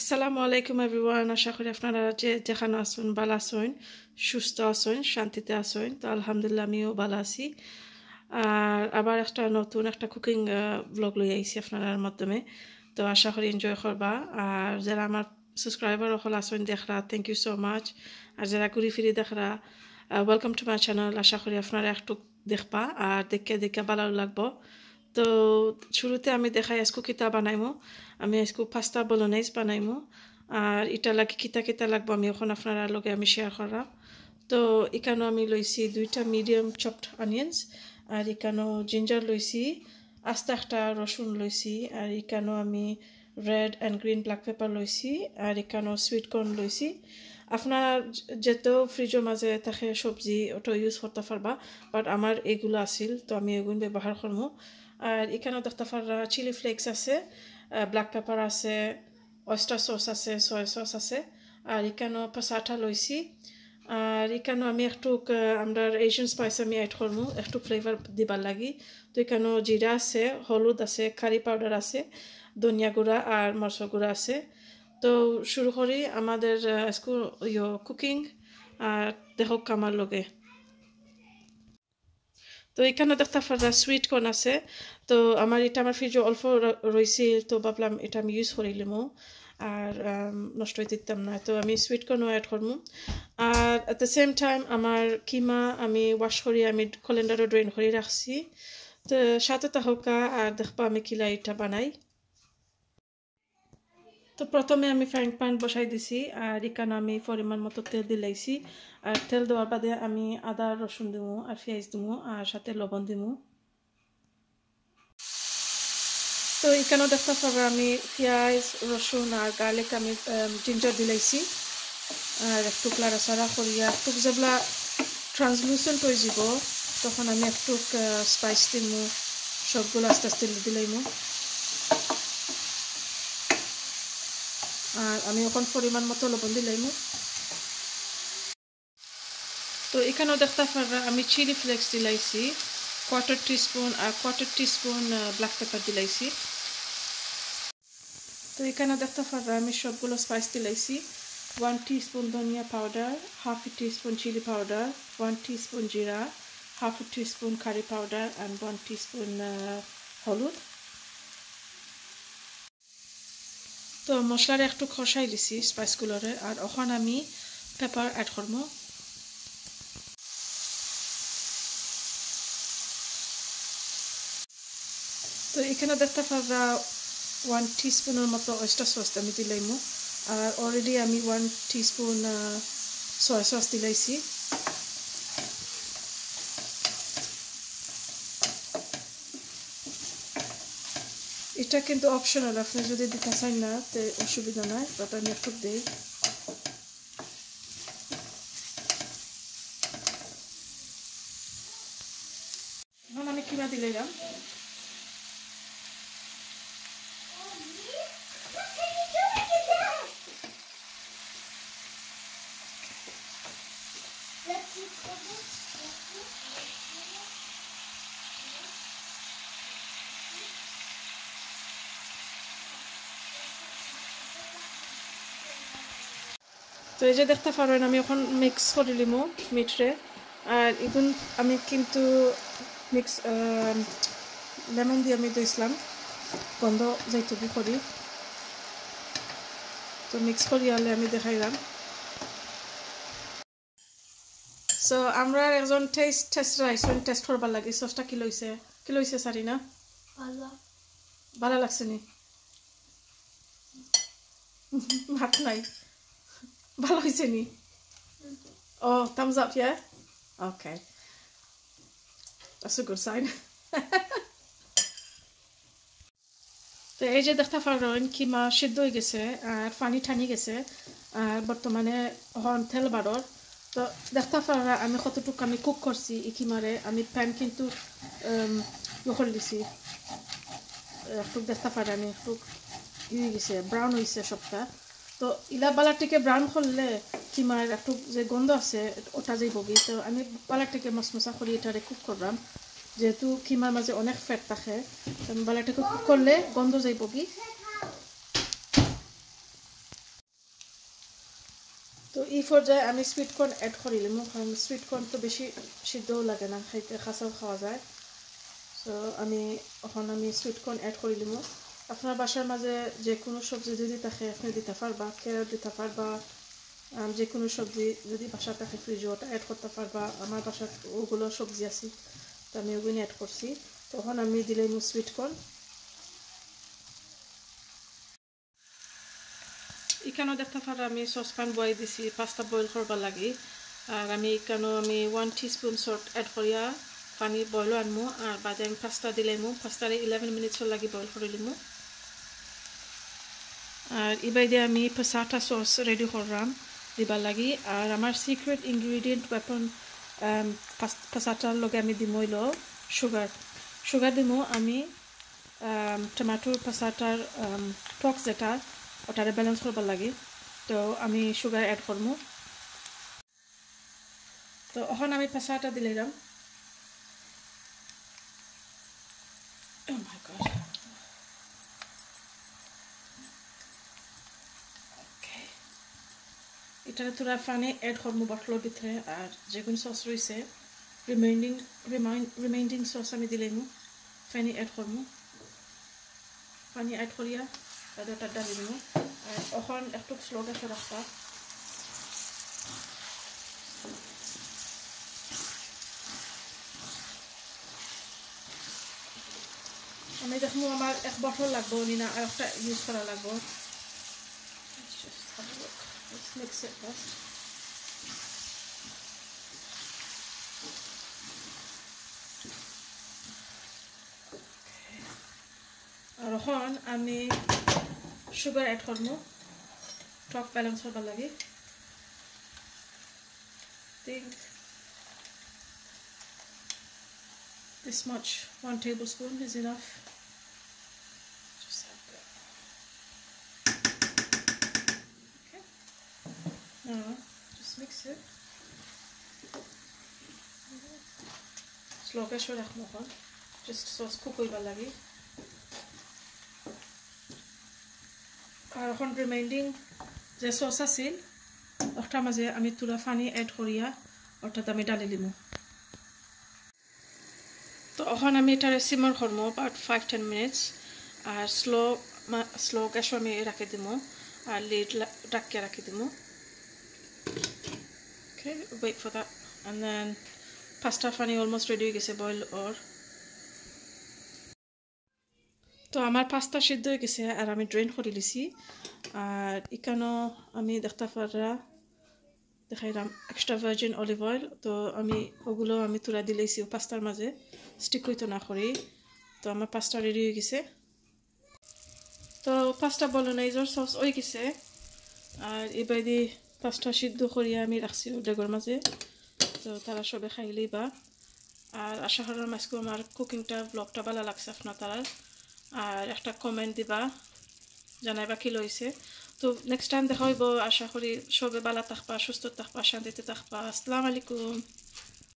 আসসালামু আলাইকুম এভরিওয়ান আশা করি আপনারা যে যেখানে আসুন ভালো আসুন সুস্থ আসুন শান্তিতে আসুন তো আলহামদুলিল্লাহ আমিও ভালো আছি। আর আবার একটা নতুন একটা কুকিং ব্লগ লই আইছি আপনার মাধ্যমে। তো আশা করি এনজয় করবা। আর যারা আমার সাবস্ক্রাইবার হল আসুন দেখরা থ্যাংক ইউ সো মাচ আর যারা ঘুরি ফিরি দেখরা ওয়েলকাম টু মাই চ্যানেল আশা করি আপনারা একটু দেখবা। আর দেখে দেখে ভালো লাগবো। তো শুরুতে আমি দেখাই, আজকু কিতা বানাইমো? আমি আজকু পাস্তা বলোনাইজ বানাইমো। আর এটা লাগে কিতা কিতা লাগবো আমি এখন আপনারা লগে আমি শেয়ার করাম তো এখানেও আমি লইছি দুইটা মিডিয়াম চপড অনিয়ন্স আর এখানেও জিঞ্জার লইছি, আস্তে একটা রসুন লইছি, আর এখানেও আমি red and green black pepper লইছি, আর এখানেও সুইট কর্ন লইছি। আপনার যেহেতু ফ্রিজের মাঝে থাকে সবজি, ওটা ইউজ করতে পারবা বাট আমার এগুলো আছিল, তো আমি এগুলো ব্যবহার করব আর এখানেও দেখতে পারা চিলি ফ্লেক্স আছে ব্ল্যাক পেপার আছে অয়েস্টার সস আছে সয়া সস আছে, আর এখানেও পাসাটা লইছি। আর এখানেও আমি একটু আমরা এশিয়ান স্পাইস আমি অ্যাড করব একটু ফ্লেভার দিবার লাগি। তো এখানেও জিরা আছে, হলুদ আছে কারি পাউডার আছে, ধনিয়া গুঁড়া আর মরচ গুঁড়া আছে। তো শুরু করি আমাদের স্কুল ইয়ে কুকিং আর দেখো আমার লগে। তো এখানে দেখতে পারা সুইট কর্ন আছে। তো আমার এটা আমার ফ্রিজে অল্প রয়েছে তো ভাবলাম এটা আমি ইউজ করিলামও আর নষ্ট হয়ে দিতাম না। তো আমি সুইট কর্নও অ্যাড করব আর অ্যাট দ্য সেম টাইম আমার কিমা আমি ওয়াশ করি আমি কলেন্ডারও ড্রেন করে রাখছি। তো সাথে তাহকা আর দেখবা আমি কিলা এটা বানাই। তো প্রথমে আমি ফ্রাইং প্যান বসাই দিছি, আর এখানে আমি পরিমাণ মতো তেল দিলাইছি। আর তেল দেওয়ার বাদে আমি আদা, রসুন দিব আর পেঁয়াজ দিব আর সাথে লবণ দিব তো এখানেও দেখতে পাবো আমি পেঁয়াজ, রসুন, আর গার্লিক আমি জিঞ্জার দিলাইছি। আর একটু লাড়াচাড়া করিয়া একটু যেগুলা ট্রান্সলুসেন্ট হয়ে যাব তখন আমি একটু স্পাইস দিমু, সবগুলো আস্তে আস্তে দিলাইমু। আর আমি ওখান পরিমাণ মতো লবণ দিলাইমু তো এখানেও দেখতে পারা আমি চিলি ফ্লেক্স দিলাইছি কোয়ার্টার টিস্পুন আর কোয়ার্টার টিস্পুন ব্ল্যাক পেপার দিলাইছি তো এখানে দেখতে পারা আমি সবগুলো স্পাইস দিলাইছি ওয়ান টিস্পুন ধনিয়া powder half teaspoon chilli powder one teaspoon জিরা half teaspoon curry powder and one teaspoon হলুদ। তো মশলার একটু খসাই দিছি স্পাইসগুলোরে আর ওখানে আমি পেপার অ্যাড করব তো এখানে দেখতে পারা ওয়ান টিস্পুনের মতো ওয়েস্টার সস আমি দিলাইমু আর অলরেডি আমি ওয়ান টিস্পুন সয়া সস দিলাইছি এটা কিন্তু অপশনাল আপনি যদি দিতে চান না, তে অসুবিধা নাই বাট আমি একটু দিই। এখন আমি কিমা দিলাম তো এই যে দেখতে পারেন আমি এখন মিক্স করে লিমো মিটরে। আর এখন আমি কিন্তু মিক্স লেমন দিয়ে আমি দিয়েছিলাম গন্ধ যাইটুকু করি। তো মিক্স করি হলে আমি দেখাইলাম সো আমরা একজন টেস্ট টেস্টার আইসন টেস্ট করবার লাগে। সসটা কি লইছে কি লইছে সারিনা ভালো লাগছে নি? ভাত নাই। ভালো হয়েছে নি ও thumbs up yeah? Okay. That's a good sign. তো এই যে দেখতে পারেন কিমা সিদ্ধ হয়ে গেছে আর পানি ঠানি গেছে আর বর্তমানে হন তেল বারর। তো দেখতে পারা আমি কতটুকু আমি কুক করছি এই কিমারে। আমি প্যান কিন্তু ইয়ে করে দিছি। একটু দেখতে পারে আমি একটু ইয়ে গেছে ব্রাউন হয়েছে সবটা। তো ইলা বালাটিকে ব্রাউন করলে কিমার একটু যে গন্ধ আছে, ওটা যাই বগি, তো আমি বালাটিকে মশমশা করি এটারে কুক করলাম যেহেতু কিমার মাঝে অনেক ফ্যাট থাকে বালাটিকে কুক করলে গন্ধ যাই বগি। তো এই পর্যায়ে আমি সুইট কর্ন এড করিলাম কারণ সুইট কর্ন তো বেশি সিদ্ধও লাগে না খাইতে খাসাও খাওয়া যায়। তো আমি এখন আমি সুইট কর্ন এড করিলাম আপনার বাসার মাঝে যে কোনো সবজি যদি থাকে, আপনি দিতে পারবা ক্যারট দিতে পারবা যে কোনো সবজি যদি বাসা থাকে ফ্রিজে ওটা অ্যাড করতে পারবা। আমার বাসার ওগুলো সবজি আছে, তো আমি ওগুলো অ্যাড করছি। তখন আমি দিলাম সুইট কর্ন এখানেও দেখতে পারা, আমি সসপ্যান বয়াই দিছি পাস্তা বয়েল করবার লাগে। আর আমি এখানেও আমি ওয়ান টিস্পুন সল্ট এড করিয়া পানি বয়লও আনমো, আর বাদে আমি পাস্তা দিলামো পাস্তারে ইলেভেন মিনিটসর লাগে বয়েল করে লিমো আর এবারে আমি পাসাটা সস রেডি করলাম, দিবার লাগি। আর আমার সিক্রেট ইনগ্রিডিয়েন্ট ওয়েপন পাসাটার লগে আমি দিমইল সুগার সুগার দিমো আমি টমেটোর পাসাটার টক যেটা, ওটারে ব্যালেন্স করবার লাগে। তো আমি সুগার অ্যাড করব তো এখন আমি পাসাটা দিলাম। এটারে তোরা পানি অ্যাড করব বটলের ভিতরে আর যেগুলো সস রয়েছে। রিমাইন্ডিং রিমাইন্ডিং সস আমি দিলাম পানি অ্যাড করব পানি অ্যাড করিয়া ওটা ডালি দিব আর এখন একটু স্লো গ্যাসে রাখবা আমি দেখব আমার এক বটল লাগবো নি না আর একটা ইউজ করা লাগবো। Let's mix it first. আর এখন আমি সুগার অ্যাড করবো টক ব্যালেন্স করবার লাগে think this much one tablespoon is enough now just mix it. Slow gas রাখব just sauce cook হইবার লাগে আর এখন রিমাইন্ডিং যে সস আছিল ওটার মাঝে আমি তুলা পানি এড করিয়া অর্থাৎ আমি ডালি দিমু। তো এখন আমি এটা সিমর করব about ফাইভ টেন মিনিটস আর স্লো স্লো গ্যাসও আমি রাখি দিমু আর লিড ডাকিয়ে রাখি দিমু। Okay, wait for that. And then pasta পানি অলমোস্ট রেডি হয়ে গেছে বয়েল ওর তো আমার পাস্তা সিদ্ধ হয়ে গেছে আর আমি ড্রেন করে লিছি আর এখানেও আমি দেখতে পারা দেখাইলাম এক্সট্রা ভার্জিন অলিভ অয়েল তো আমি ওগুলো আমি তুলা দিলেছি পাস্তার মাঝে স্টিক হইতো না করি তো আমার পাস্তা রেডি হয়ে গেছে। তো পাস্তা বলনাইজর সস হয়ে গেছে। আর এবার দিয়ে পাস্তা সিদ্ধ করিয়া আমি রাখছি ডেগর মাঝে। তো তারা সবে খাইলেই বা আর আশা করার মাঝকে আমার কুকিংটা, ব্লগটা ভালো লাগছে আপনার তারা আর একটা কমেন্ট দিবা, জানাইবা কি লইছে। তো নেক্সট টাইম দেখা হইব। আশা করি সবে ভালো থাকবা, সুস্থ থাকবা, শান্তিতে থাকবা। আসসালামু আলাইকুম।